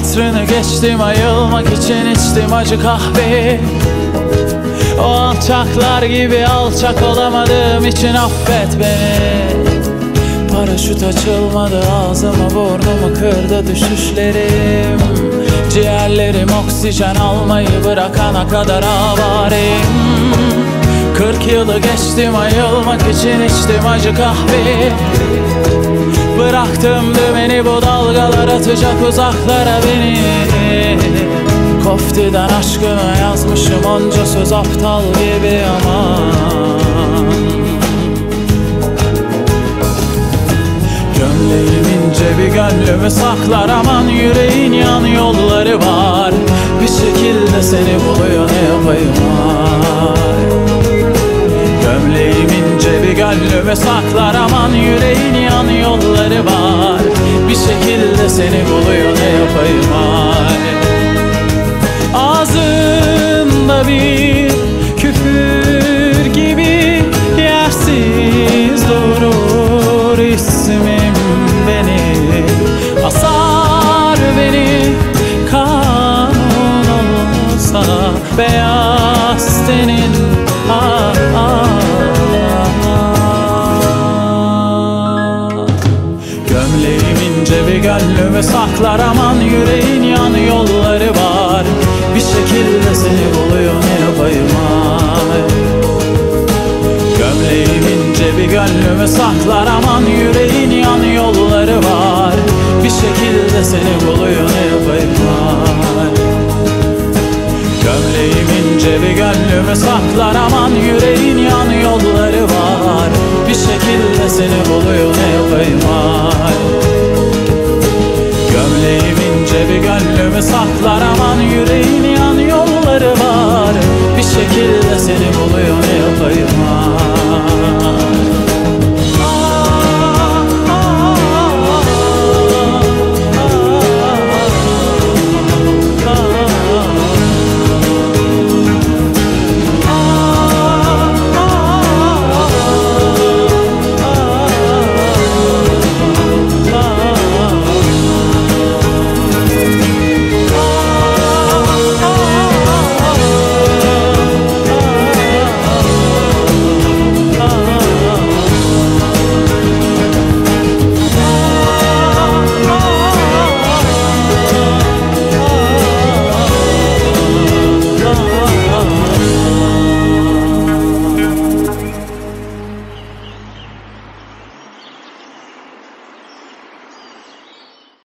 geçtim ayılmak için içtim acı kahve O alçaklar gibi alçak olamadığım için affet beni. Paraşüt açılmadı ağzımı burnumu kırdı düşüşlerim. Ciğerlerim oksijen almayı bırakana kadar avareyim Kırk yılı geçtim ayılmak için içtim acı kahve Bıraktım dümeni bu dalgalar atacak uzaklara beni. Koftiden aşkına yazmışım onca söz aptal gibi aman. Gömleğim ince gönlümü saklar aman yüreğin yan yolları var. Bir şekilde seni buluyor bir gönlümü saklar aman yüreğin yan yolları var. Bir şekilde seni buluyor ne yapayım ay Ağzında bir küfür gibi yersiz durur ismim beni. Asar beni kanun olsa beyaz tenin ah, ah. Gömleğim ince bir gönlümü saklar aman yüreğin yan yolları var. Bir şekilde seni buluyor ne yapayım ay Gömleğim ince bir gönlümü saklar aman yüreğin yan yolları var. Bir şekilde seni buluyor ne yapayım Cebi gönlümü saklar aman yüreğin yan yolları var. Bir şekilde seni buluyor ne yapayım?